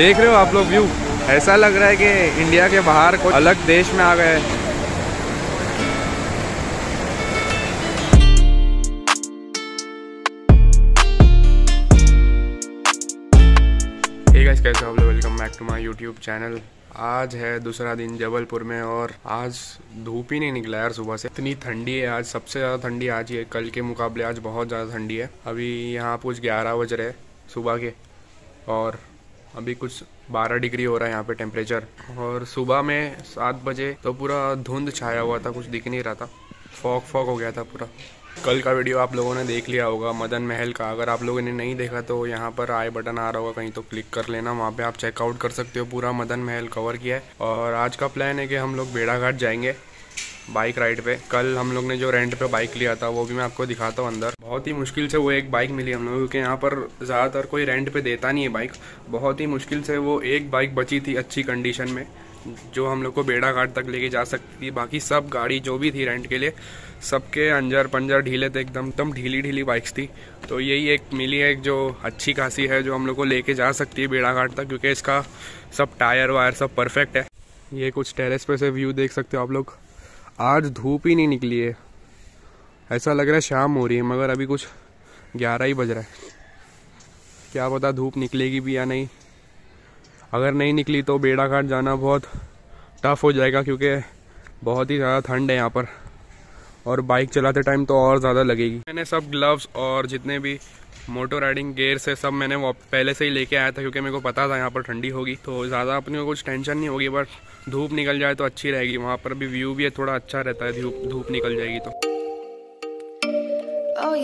देख रहे हो आप लोग व्यू? ऐसा लग रहा है कि इंडिया के बाहर कोई अलग देश में आ गए। हे गाइस कैसे आप लोग? Welcome back to my YouTube channel आज है दूसरा दिन जबलपुर में और आज धूप ही नहीं निकला यार सुबह से। इतनी ठंडी है आज, सबसे ज़्यादा ठंडी आज ही है कल के मुकाबले आज बहुत ज़्यादा ठंडी है। अभी यहाँ कुछ ग्यारह बज रहे सुबह के और अभी कुछ 12 डिग्री हो रहा है यहाँ पे टेम्परेचर और सुबह में सात बजे तो पूरा धुंध छाया हुआ था, कुछ दिख नहीं रहा था। फॉक फॉक हो गया था पूरा। कल का वीडियो आप लोगों ने देख लिया होगा, मदन महल का। अगर आप लोगों ने नहीं देखा तो यहाँ पर आई बटन आ रहा होगा, कहीं तो क्लिक कर लेना। वहाँ पे आप चेकआउट कर सकते हो, पूरा मदन महल कवर किया है। और आज का प्लान है कि हम लोग बेड़ाघाट जाएँगे। बाइक राइड पे। कल हम लोग ने जो रेंट पे बाइक लिया था, वो भी मैं आपको दिखाता हूँ अंदर। बहुत ही मुश्किल से वो एक बाइक मिली हम लोग क्योंकि यहाँ पर ज़्यादातर कोई रेंट पे देता नहीं है बाइक। बहुत ही मुश्किल से वो एक बाइक बची थी अच्छी कंडीशन में, जो हम लोग को बेड़ा घाट तक लेके जा सकती थी। बाकी सब गाड़ी जो भी थी रेंट के लिए, सबके अंजर पंजर ढीले थे, एकदम एकदम ढीली ढीली बाइक्स थी। तो यही एक मिली है जो अच्छी खासी है, जो हम लोग को लेके जा सकती है बेड़ा घाट तक, क्योंकि इसका सब टायर वायर सब परफेक्ट है। ये कुछ टेरेस पे से व्यू देख सकते हो आप लोग। आज धूप ही नहीं निकली है। ऐसा लग रहा है शाम हो रही है, मगर अभी कुछ ग्यारह ही बज रहा है। क्या पता धूप निकलेगी भी या नहीं। अगर नहीं निकली तो बेड़ा घाट जाना बहुत टफ हो जाएगा, क्योंकि बहुत ही ज़्यादा ठंड है यहाँ पर। और बाइक चलाते टाइम तो और ज़्यादा लगेगी। मैंने सब ग्लव्स और जितने भी मोटो राइडिंग गेयर से सब मैंने वो पहले से ही लेके आया था क्योंकि मेरे को पता था यहाँ पर ठंडी होगी। तो ज़्यादा अपने को कुछ टेंशन नहीं होगी बट धूप निकल जाए तो अच्छी रहेगी। वहाँ पर भी व्यू भी थोड़ा अच्छा रहता है धूप धूप निकल जाएगी तो। Oh,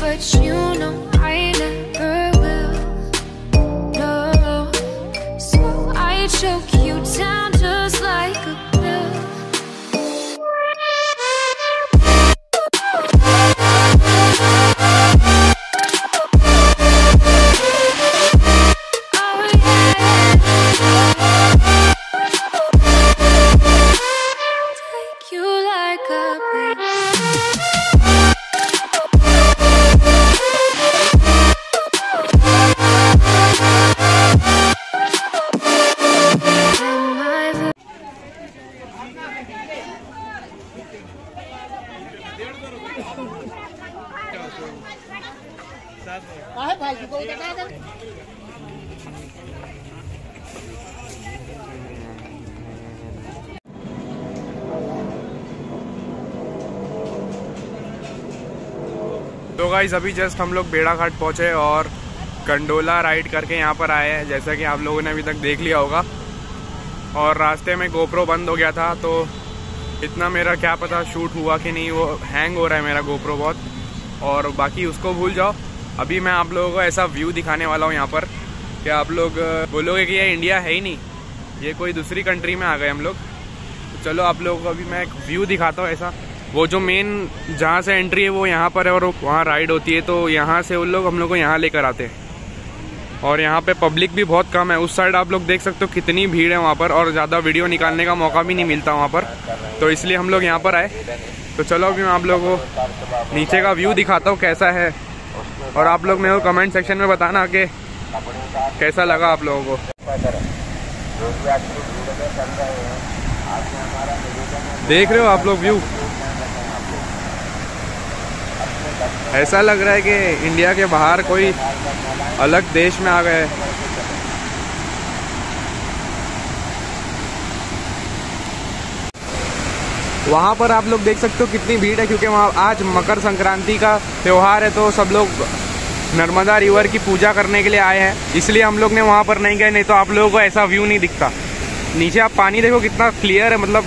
but you know तो गाइज़ अभी जस्ट हम लोग बेड़ा घाट पहुँचे और कंडोला राइड करके यहाँ पर आए हैं, जैसा कि आप लोगों ने अभी तक देख लिया होगा। और रास्ते में गोप्रो बंद हो गया था तो इतना मेरा क्या पता शूट हुआ कि नहीं, वो हैंग हो रहा है मेरा गोप्रो बहुत। और बाकी उसको भूल जाओ। अभी मैं आप लोगों को ऐसा व्यू दिखाने वाला हूँ यहाँ पर कि आप लोग बोलोगे कि ये इंडिया है ही नहीं। ये कोई दूसरी कंट्री में आ गए हम लोग। तो चलो आप लोगों को अभी मैं एक व्यू दिखाता हूँ ऐसा। वो जो मेन जहाँ से एंट्री है वो यहाँ पर है और वहाँ राइड होती है तो यहाँ से उन लोग हम लोग को यहाँ लेकर आते हैं। और यहाँ पे पब्लिक भी बहुत कम है। उस साइड आप लोग देख सकते हो कितनी भीड़ है वहाँ पर और ज़्यादा वीडियो निकालने का मौका भी नहीं मिलता वहाँ पर। तो इसलिए हम लोग यहाँ पर आए। तो चलो अभी मैं आप लोगों को नीचे का व्यू दिखाता हूँ कैसा है। और आप लोग मेरे को कमेंट सेक्शन में बताना कि कैसा लगा आप लोगों को। देख रहे हो आप लोग व्यू ऐसा लग रहा है कि इंडिया के बाहर कोई अलग देश में आ गए। वहाँ पर आप लोग देख सकते हो कितनी भीड़ है, क्योंकि वहाँ आज मकर संक्रांति का त्यौहार है तो सब लोग नर्मदा रिवर की पूजा करने के लिए आए हैं। इसलिए हम लोग ने वहाँ पर नहीं गए, नहीं तो आप लोगों को ऐसा व्यू नहीं दिखता। नीचे आप पानी देखो कितना क्लियर है मतलब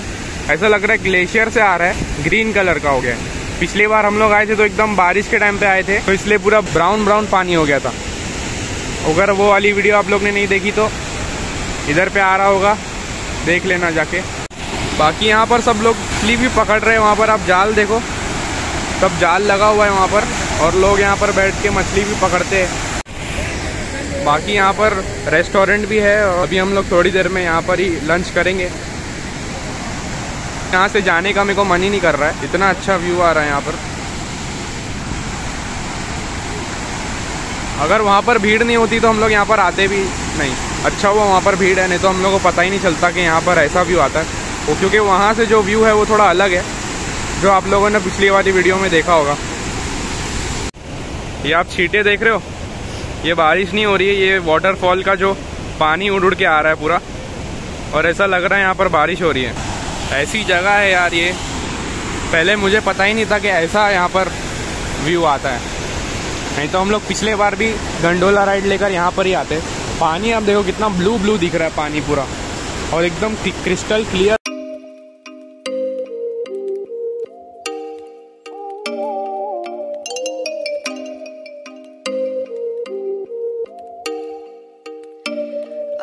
ऐसा लग रहा है ग्लेशियर से आ रहा है ग्रीन कलर का हो गया। पिछली बार हम लोग आए थे तो एकदम बारिश के टाइम पे आए थे तो इसलिए पूरा ब्राउन ब्राउन पानी हो गया था। अगर वो वाली वीडियो आप लोग ने नहीं देखी तो इधर पे आ रहा होगा, देख लेना जाके। बाकी यहाँ पर सब लोग मछली भी पकड़ रहे हैं वहाँ पर। आप जाल देखो। सब जाल लगा हुआ है वहाँ पर और लोग यहाँ पर बैठ के मछली भी पकड़ते हैं। बाकी यहाँ पर रेस्टोरेंट भी है और अभी हम लोग थोड़ी देर में यहाँ पर ही लंच करेंगे। यहाँ से जाने का मेरे को मन ही नहीं कर रहा है। इतना अच्छा व्यू आ रहा है यहाँ पर। अगर वहाँ पर भीड़ नहीं होती तो हम लोग यहाँ पर आते भी नहीं। अच्छा हुआ वहाँ पर भीड़ है, नहीं तो हम लोग को पता ही नहीं चलता कि यहाँ पर ऐसा व्यू आता है। वो, क्योंकि वहाँ से जो व्यू है वो थोड़ा अलग है, जो आप लोगों ने पिछली वाली वीडियो में देखा होगा। ये आप छीटे देख रहे हो? ये बारिश नहीं हो रही है, ये वाटरफॉल का जो पानी उड़ उड़ के आ रहा है पूरा। और ऐसा लग रहा है यहाँ पर बारिश हो रही है। ऐसी जगह है यार ये। पहले मुझे पता ही नहीं था कि ऐसा यहाँ पर व्यू आता है। नहीं तो हम लोग पिछले बार भी गंडोला राइड लेकर यहाँ पर ही आते। पानी आप देखो कितना ब्लू ब्लू दिख रहा है, पानी पूरा। और एकदम crystal clear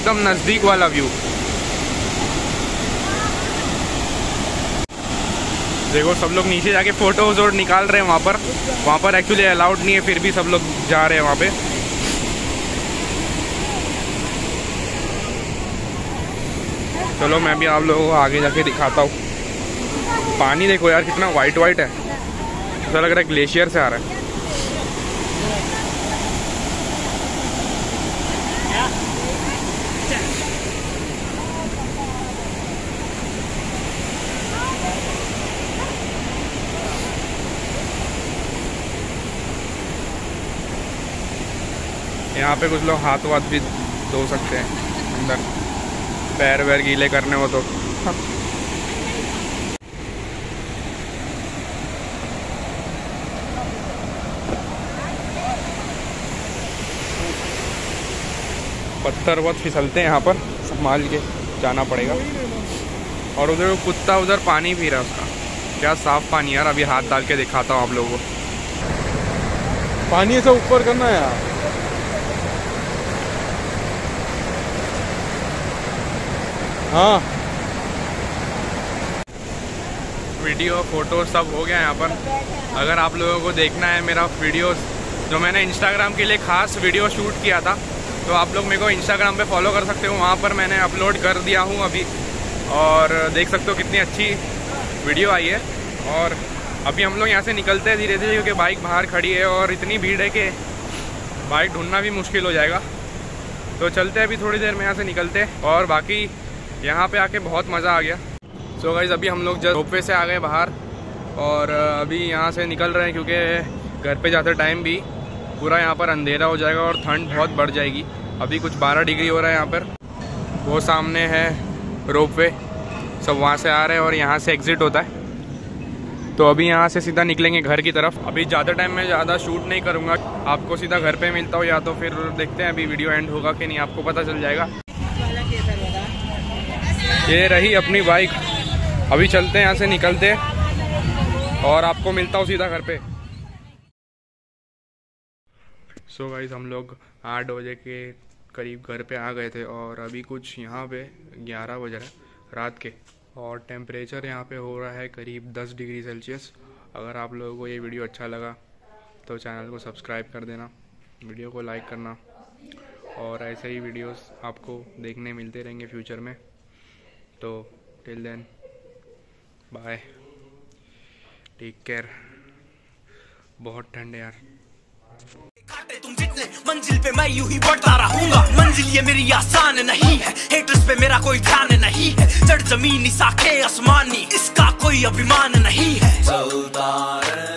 एकदम नज़दीक वाला व्यू देखो, सब लोग नीचे जाके फ़ोटोज़ और निकाल रहे हैं वहाँ पर। वहाँ पर एक्चुअली अलाउड नहीं है, फिर भी सब लोग जा रहे हैं वहाँ पे। चलो, मैं भी आप लोगों को आगे जाके दिखाता हूँ। पानी देखो यार, कितना वाइट वाइट है। ऐसा लग रहा है ग्लेशियर से आ रहा है। यहाँ पे कुछ लोग हाथ वाथ भी धो सकते हैं अंदर। पैर वैर गीले करने हो तो। पत्थर बहुत फिसलते हैं यहाँ पर, संभाल के जाना पड़ेगा। और उधर कुत्ता उधर पानी पी रहा है उसका। क्या साफ़ पानी यार, अभी हाथ डाल के दिखाता हूँ आप लोगों को। पानी ऐसा ऊपर करना है यार। हाँ। वीडियो, फ़ोटो सब हो गया यहाँ पर। अगर आप लोगों को देखना है मेरा वीडियो जो मैंने इंस्टाग्राम के लिए खास वीडियो शूट किया था तो आप लोग मेरे को इंस्टाग्राम पे फॉलो कर सकते हो। वहाँ पर मैंने अपलोड कर दिया हूँ अभी। और देख सकते हो कितनी अच्छी वीडियो आई है। और अभी हम लोग यहाँ से निकलते हैं धीरे धीरे क्योंकि बाइक बाहर खड़ी है और इतनी भीड़ है कि बाइक ढूंढना भी मुश्किल हो जाएगा। तो चलते हैं अभी थोड़ी देर में यहाँ से निकलते और बाकी यहाँ पे आके बहुत मज़ा आ गया। सो so गाइज़ अभी हम लोग जब रोपवे से आ गए बाहर और अभी यहाँ से निकल रहे हैं क्योंकि घर पे जाते टाइम भी। पूरा यहाँ पर अंधेरा हो जाएगा और ठंड बहुत बढ़ जाएगी। अभी कुछ 12 डिग्री हो रहा है यहाँ पर। वो सामने है रोपवे। सब वहाँ से आ रहे हैं और यहाँ से एग्ज़िट होता है। तो अभी यहाँ से सीधा निकलेंगे घर की तरफ़। अभी ज़्यादा टाइम मैं ज़्यादा शूट नहीं करूँगा। आपको सीधा घर पे मिलता हूँ या तो फिर देखते हैं अभी वीडियो एंड होगा कि नहीं, आपको पता चल जाएगा। ये रही अपनी बाइक। अभी चलते हैं, यहाँ से निकलते और आपको मिलता हूँ सीधा घर पे। सो so गाइज़ हम लोग आठ बजे के करीब घर पे आ गए थे और अभी कुछ यहाँ पे ग्यारह बज रहा है रात के। और टेम्परेचर यहाँ पे हो रहा है करीब दस डिग्री सेल्सियस अगर आप लोगों को ये वीडियो अच्छा लगा तो चैनल को सब्सक्राइब कर देना, वीडियो को लाइक करना। और ऐसे ही वीडियोस आपको देखने मिलते रहेंगे फ्यूचर में। तो till then bye take care बहुत ठंड यार। तुम जितने मंजिल पे मैं यूँ ही बढ़ता रहूँगा। मंजिल ये मेरी आसान नहीं है हेटर्स पे मेरा कोई ध्यान नहीं है। चढ़ जमीनी साखे आसमानी इसका कोई अभिमान नहीं है। चलता रहे।